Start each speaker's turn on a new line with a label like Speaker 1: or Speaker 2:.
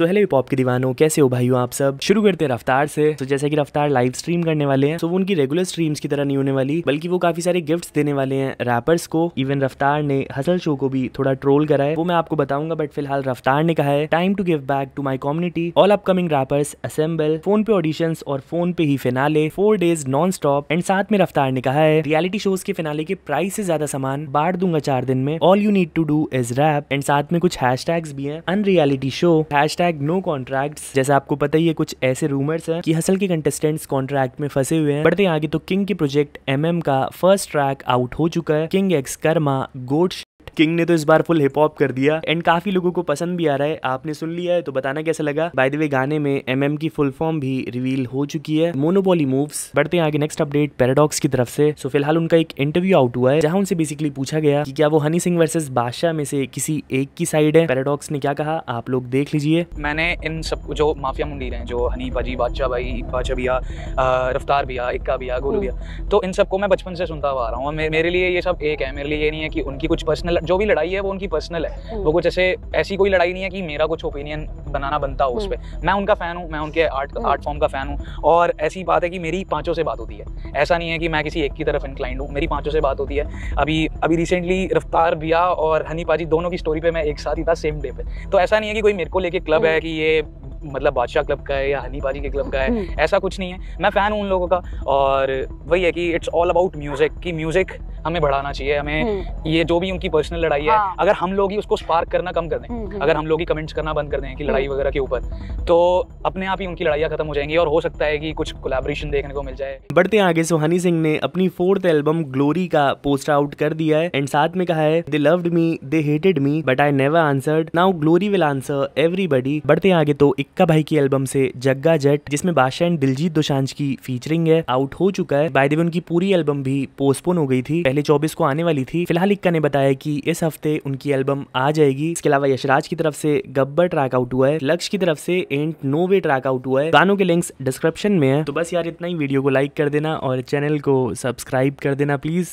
Speaker 1: So hello hop के दीवानों, कैसे हो भाइयों आप सब? शुरू करते हैं रफ्तार से। तो जैसा कि रफ्तार लाइव स्ट्रीम करने वाले हैं तो वो उनकी रेगुलर स्ट्रीम्स की तरह नहीं होने वाली, बल्कि वो काफ़ी सारे गिफ्ट्स देने वाले हैं रैपर्स को। इवन रफ्तार ने हसल शो को भी थोड़ा ट्रोल करा है, वो मैं आपको बताऊँगा बट फ़िलहाल रफ्तार ने कहा है time to give back to my community all upcoming rappers assemble phone पे ऑडिशन और फ़ोन पे ही finale four days non stop and साथ में रफ्तार ने कहा है रियलिटी शोज़ के फिनाले के प्राइस से ज़्यादा सामान बांट दूँगा चार दिन में। All you need to do is rap and साथ में कुछ हैशटैग्स भी हैं unreality show hashtag no contract जैसे आपको पता ही है, कुछ ऐसे रूमर्स हैं कि हसल के कंटेस्टेंट्स कॉन्ट्रैक्ट में फंसे हुए हैं। बढ़ते आगे तो किंग के प्रोजेक्ट एम का फ़र्स्ट ट्रैक आउट हो चुका है। King x Karma god King ने तो इस बार फुल हिप हॉप कर दिया। एंड काफ़ी लोगों को पसंद भी आ रहा है। आपने सुन लिया है तो बताना कैसा लगा? बाय द वे गाने में एम की फुल फॉर्म भी रिवील हो चुकी है। मोनोपोली मूव्स बढ़ते हैं आगे नेक्स्ट अपडेट पैराडॉक्स की तरफ़ से। सो फ़िलहाल उनका एक इंटरव्यू आउट हुआ है जहाँ उनसे बेसिकली पूछा गया कि क्या वो हनी सिंह वर्सेस बादशाह में से किसी एक की साइड है। पैराडॉक्स ने क्या कहा? आप लोग देख लीजिए।
Speaker 2: मैंने इन सब जो माफिया मुंडीर हैं जो हनी भाजी बादशाह भाई बादशाह भैया रफ्तार भैया इक्का भैया गोलू भैया तो इन सबको मैं बचपन से सुनता हुआ आ रहा हूँ। मेरे लिए ये सब एक है। मेरे लिए ये नहीं है कि उनकी कुछ पर्सनल जो भी लड़ाई है वो उनकी पर्सनल है। हम्म। वो कुछ ऐसे ऐसी कोई लड़ाई नहीं है कि मेरा कुछ ओपिनियन बनाना बनता हो उस पर हम्म। मैं उनका फ़ैन हूँ मैं उनके आर्ट आर्ट फॉर्म का फ़ैन हूँ और ऐसी बात है कि मेरी पाँचों से बात होती है। ऐसा नहीं है कि मैं किसी एक की तरफ़ इंक्लाइंड हूँ मेरी पाँचों से बात होती है। अभी अभी रिसेंटली रफ्तार भैया और हनी पाजी दोनों की स्टोरी पे मैं एक साथ ही था सेम डे पे। तो ऐसा नहीं है कि कोई मेरे को लेके क्लब है हम्म। कि ये मतलब बादशाह क्लब का है या हनी बाजी के क्लब का है ऐसा कुछ नहीं है। मैं फ़ैन हूँ उन लोगों का और वही है कि इट्स ऑल अबाउट म्यूज़िक कि म्यूज़िक हमें बढ़ाना चाहिए हमें हम्म। ये जो भी उनकी पर्सनल लड़ाई है हाँ। अगर हम लोग ही उसको स्पार्क करना कम कर दें हम्म, हम्म। अगर हम लोग ही कमेंट्स करना बंद कर दें कि लड़ाई वगैरह के ऊपर तो अपने आप ही उनकी लड़ाइयाँ खत्म हो जाएँगी और हो सकता है कि कुछ कोलेबोरेशन देखने को मिल जाए
Speaker 1: बढ़ते आगे सो हनी सिंह ने अपनी फोर्थ एल्बम ग्लोरी का पोस्ट आउट कर दिया है एंड साथ में कहा है they loved me they hated me but I never answered now Glory will answer everybody बढ़ते आगे तो इक्का भाई की एल्बम से जग्गा जट जिसमें बादशाह एंड दिलजीत दोशांज की फीचरिंग है आउट हो चुका है बाय द वे उनकी पूरी एल्बम भी पोस्टपोन हो गई थी पहले चौबीस को आने वाली थी। फ़िलहाल इक्का ने बताया कि इस हफ़्ते उनकी एल्बम आ जाएगी। इसके अलावा यशराज की तरफ़ से गब्बर ट्रैक आउट हुआ है। लक्ष्य की तरफ़ से and no way track out हुआ है। गानों के लिंक्स डिस्क्रिप्शन में है। तो बस यार इतना ही। वीडियो को लाइक कर देना और चैनल को सब्सक्राइब कर देना प्लीज़